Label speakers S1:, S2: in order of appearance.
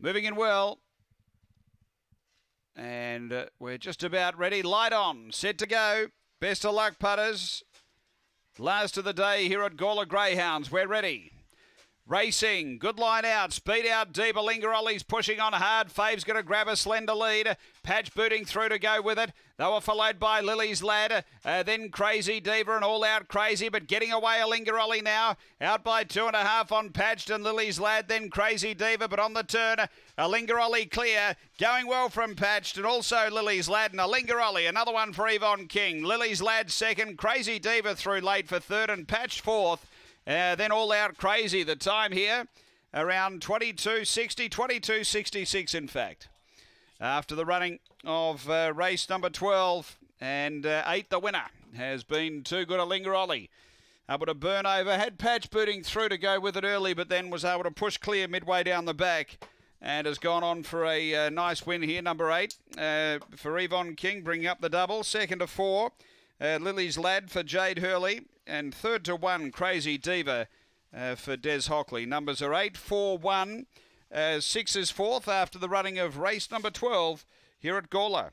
S1: Moving in well. And uh, we're just about ready. Light on, set to go. Best of luck, putters. Last of the day here at Gawler Greyhounds. We're ready. Racing, good line out, speed out deeper. Lingaroli's pushing on hard. Fave's going to grab a slender lead. Patch booting through to go with it. They were followed by Lily's Lad, uh, then Crazy Diva and All Out Crazy, but getting away a Lingaroli now. Out by two and a half on Patched and Lily's Lad, then Crazy Diva, but on the turn, a Lingaroli clear. Going well from Patched and also Lily's Lad and a Lingaroli. Another one for Yvonne King. Lily's Lad second, Crazy Diva through late for third and Patched fourth. Uh, then all out crazy. The time here around 22.60, 22.66 in fact. After the running of uh, race number 12 and uh, 8, the winner has been too good a Lingaroli. Able to burn over, had patch booting through to go with it early, but then was able to push clear midway down the back and has gone on for a uh, nice win here, number eight, uh, for Yvonne King, bringing up the double. Second to four, uh, Lily's Lad for Jade Hurley and third to one, Crazy Diva uh, for Des Hockley. Numbers are eight, four, one. Uh, six is fourth after the running of race number 12 here at Gawler.